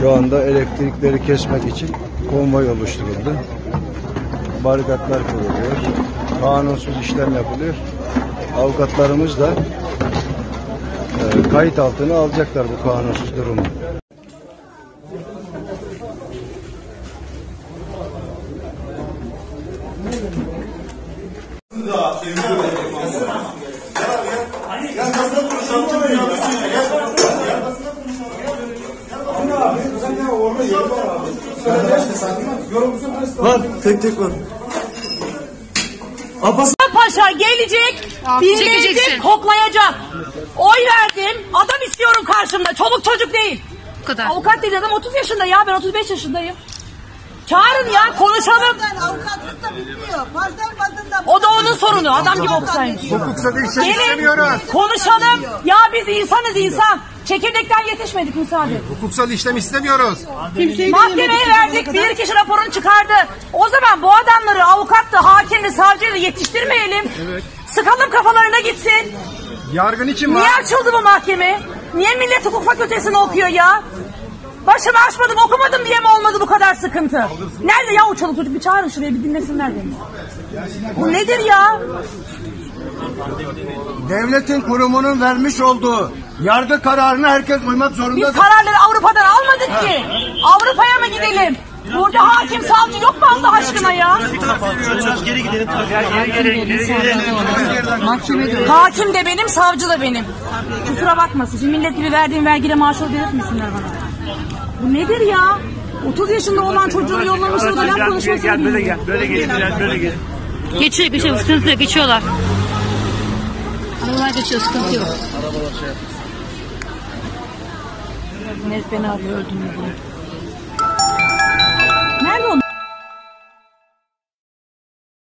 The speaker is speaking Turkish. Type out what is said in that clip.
Şu anda elektrikleri kesmek için konvoy oluşturuldu. Barikatlar kuruluyor. Kanunsuz işlem yapılıyor. Avukatlarımız da e, kayıt altına alacaklar bu kanunsuz durumu. Var tek tek var. Abbas Paşa gelecek, birileri koklayacak. Oy verdim, adam istiyorum karşımda, çoluk çocuk değil. Bu kadar. Avukat değil adam 30 yaşında ya, ben 35 yaşındayım. Çağırın ya, konuşalım. Avukatlık da bilmiyor. Parsel bazında O da onun sorunu, adam gibi okusaymış. Gelin, konuşalım. Ya biz insanız insan. Çekirdekten yetişmedik müsaade. Hukuksal işlem istemiyoruz. Mahkemeye verdik, bir kişi raporunu çıkardı. O zaman bu adamları avukattı, hakimdi, savcıydı yetiştirmeyelim. Sıkalım kafalarına gitsin. Yargın için Niye var. açıldı bu mahkeme? Niye millet hukuk fakültesini okuyor ya? Başımı açmadım okumadım diye mi olmadı bu kadar sıkıntı? Nerede ya çoluk çocuk bir çağırın şuraya bir dinlesinler beni. Bu nedir ya? devletin kurumunun vermiş olduğu yargı kararına herkes uymak Biz zorundadır. kararları Avrupa'dan almadık ki. Avrupa'ya mı gidelim? Burada hakim savcı yok mu Allah aşkına ya? Hakim de benim, savcı da benim. Kusura bakmasın. Şimdi millet gibi verdiğim vergiyle maaş ödeyip misinler bana? Bu nedir ya? 30 yaşında olan çocuğu yollamışlar o da laf konuşmasını Gel böyle gel. Böyle gelin. Gel böyle gelin. Geçiyor geçiyor sıkıntı yok geçiyorlar. Arabalar geçiyor sıkıntı yok. Enes beni arıyor.